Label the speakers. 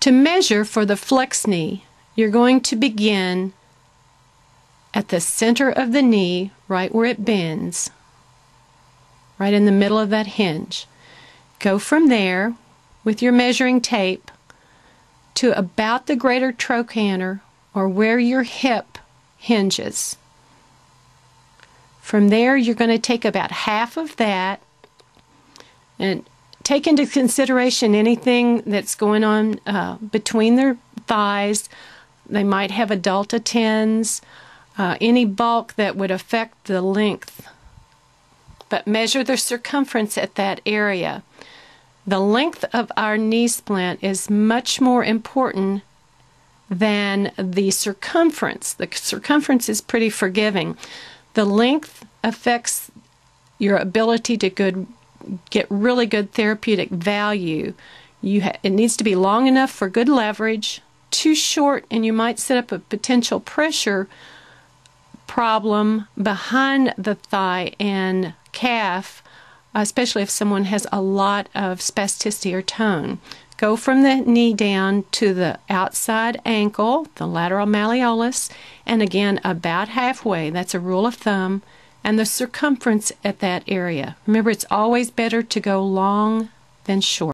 Speaker 1: To measure for the flex knee, you're going to begin at the center of the knee, right where it bends, right in the middle of that hinge. Go from there with your measuring tape to about the greater trochanter or where your hip hinges. From there, you're going to take about half of that and take into consideration anything that's going on uh, between their thighs. They might have adult tens, uh, any bulk that would affect the length. But measure the circumference at that area. The length of our knee splint is much more important than the circumference. The circumference is pretty forgiving. The length affects your ability to good get really good therapeutic value. You ha- it needs to be long enough for good leverage. Too short, and you might set up a potential pressure problem behind the thigh and calf, especially if someone has a lot of spasticity or tone. Go from the knee down to the outside ankle, the lateral malleolus, and again about halfway. That's a rule of thumb. And the circumference at that area. Remember, it's always better to go long than short.